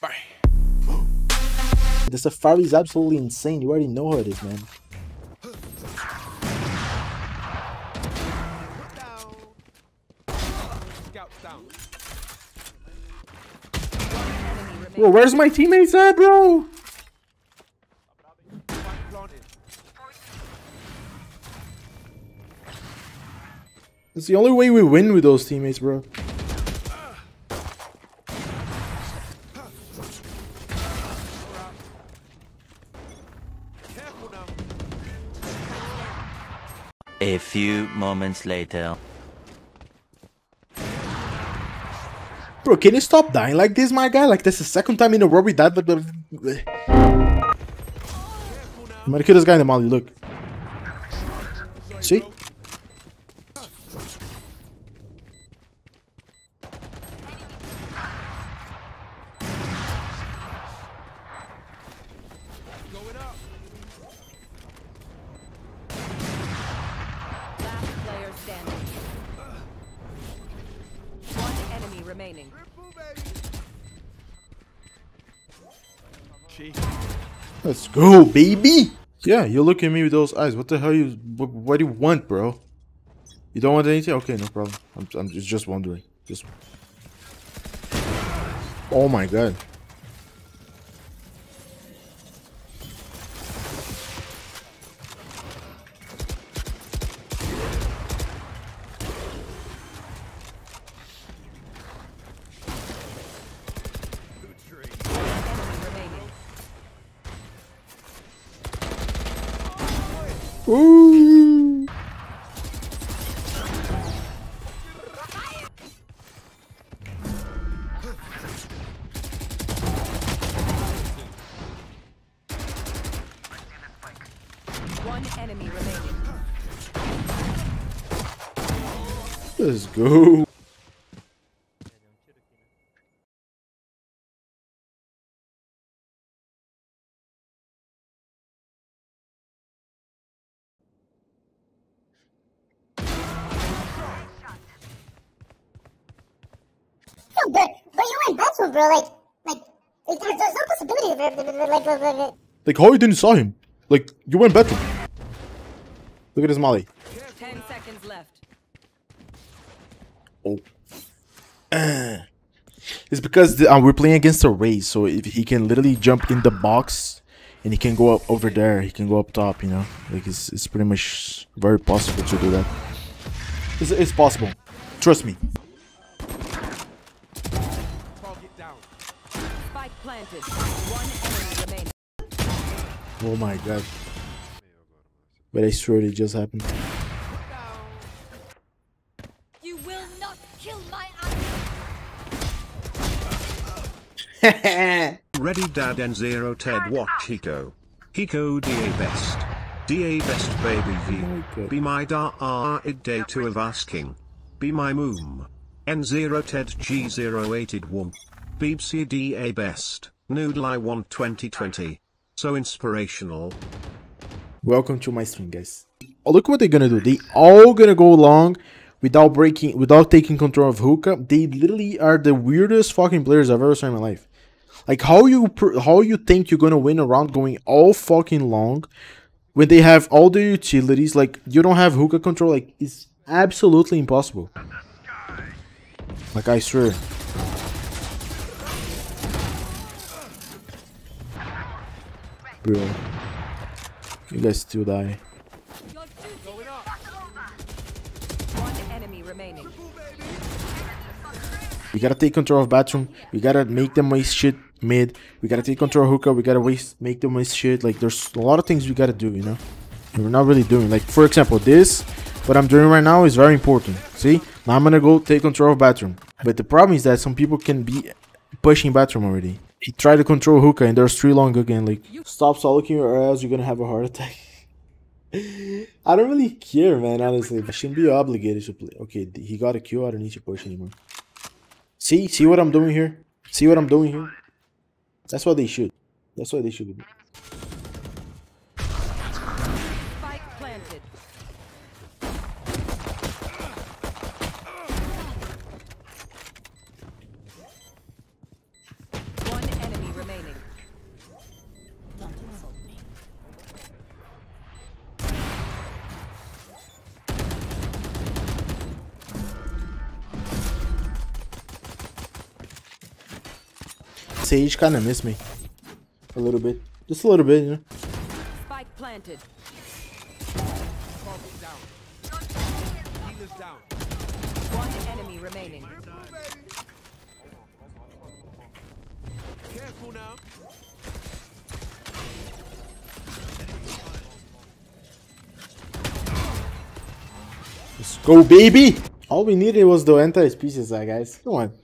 Bye. The Safari is absolutely insane. You already know how it is, man. Bro, where's my teammates at, bro? It's the only way we win with those teammates, bro. A few moments later. Bro, can you stop dying like this, my guy? Like, this is the second time in a row we died. But, I'm gonna kill this guy in the molly, look. See? Last player standing. One enemy remaining. Let's go, baby! Yeah, you look at me with those eyes. What the hell you... What, what do you want, bro? You don't want anything? Okay, no problem. I'm, I'm just, just wondering. Just... Oh my god. Ooh. One enemy remaining. Let's go. No, but but you went bathroom, bro. Like like, like there's, there's no possibility of of- of- like of, of, of Like, how you didn't saw him? Like, you went better. Look at this molly. Ten seconds left. Oh. It's because the, uh, we're playing against a Raze, so if he can literally jump in the box and he can go up over there, he can go up top, you know? Like, it's, it's pretty much very possible to do that. It's, it's possible. Trust me. Spike planted. One enemy remaining. Oh my god. But I swear it just happened. You will not kill my Ready Dad and Zero Ted watch Hiko. Hiko DA best. DA best baby V. God. Be my da ah id day two of asking. Be my moom. N0 Ted G0 womp. Beepsy DA best. Noodle I want 2020. So inspirational. Welcome to my stream, guys. Oh, look what they're gonna do. They all gonna go along without breaking, without taking control of hookah. They literally are the weirdest fucking players I've ever seen in my life. Like how you how you think you're gonna win a round going all fucking long when they have all the utilities? Like you don't have hookah control. Like it's absolutely impossible. Like I swear. Bro. You guys still die. We gotta take control of bathroom. We gotta make them waste shit mid. We gotta take control of hookah. We gotta waste make them waste shit. Like there's a lot of things we gotta do, you know? And we're not really doing. Like for example, this what I'm doing right now is very important. See? Now I'm gonna go take control of bathroom. But the problem is that some people can be pushing bathroom already. He tried to control hookah and there's three long again. Like stop soloking or else you're gonna have a heart attack. I don't really care, man. Honestly, I shouldn't be obligated to play. Okay, he got a kill. I don't need to push anymore. See, see what I'm doing here. See what I'm doing here. That's what they should. That's what they should do. Spike Sage kind of missed me. A little bit. Just a little bit, you know. Spike planted. One enemy remaining. Careful now. Let's go, baby! All we needed was the anti-species, guys. Come on.